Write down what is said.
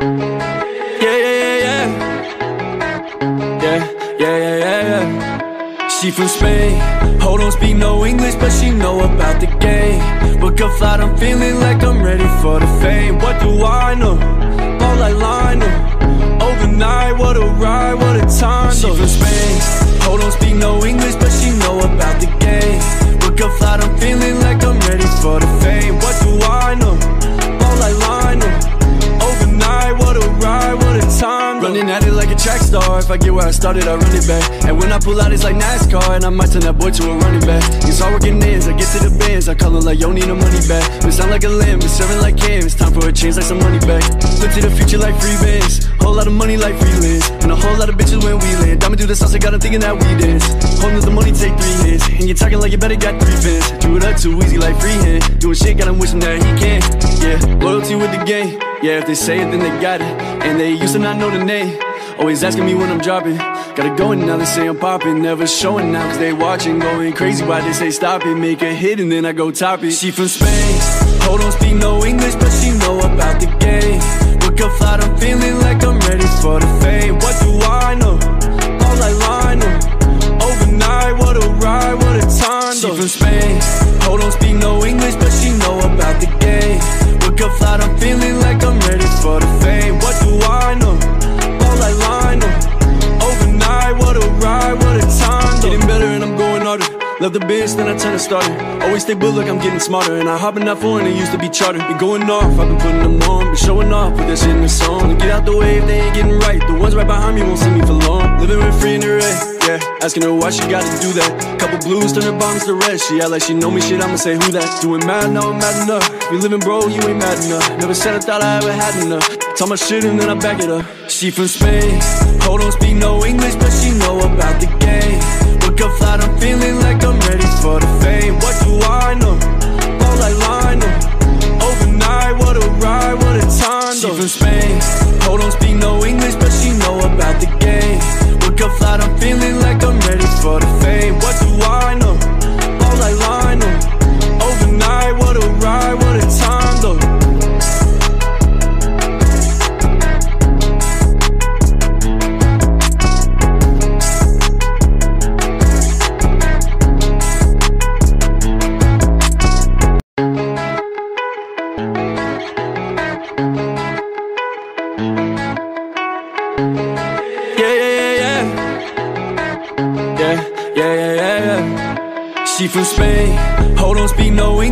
Yeah, yeah, yeah, yeah. Yeah, yeah, yeah, yeah, yeah. She from Spain, hold on, speak no English, but she know about the game. Book a flight, I'm feeling like I'm ready for the fame. What do I know? All I line up. If I get where I started, I run it back. And when I pull out, it's like NASCAR. And I might turn that boy to a running back. It's all working ends. I get to the bands. I call them like, yo, need no money back. It sound like a limb, it's serving like Cam. It's time for a change, like some money back. Flip to the future like free bands. Whole lot of money like freelance. And a whole lot of bitches when we land. Diamond do the sauce, I got them thinking that we dance. Holding the money, take three hits. And you're talking like you better got three fans. Do it up too easy like freehand. Doing shit, got him wishing that he can. Yeah, loyalty with the game. Yeah, if they say it, then they got it. And they used to not know the name. Always asking me when I'm dropping. Gotta go and now they say I'm popping. Never showing now cause they watching. Going crazy why they say stop it. Make a hit and then I go top it. She from Spain. Hold on, speak no English, but she know about Love the biz, then I turn to starter. Always stay bull like I'm getting smarter. And I hop in that foreign, it used to be charter. Be going off, I've been putting them on. Be showing off, put that shit in the song. And get out the way if they ain't getting right. The ones right behind me won't see me for long. Living with free the red, yeah. Asking her why she gotta do that. Couple blues, turn her bombs to red. She act like she know me shit, I'ma say who that. Doing mad, now I'm mad enough. We living bro, you ain't mad enough. Never said I thought I ever had enough. Talk my shit and then I back it up. She from Spain, hold on, speak no English, but she know about yeah, yeah, yeah, yeah. She from Spain, hold on, speak no English.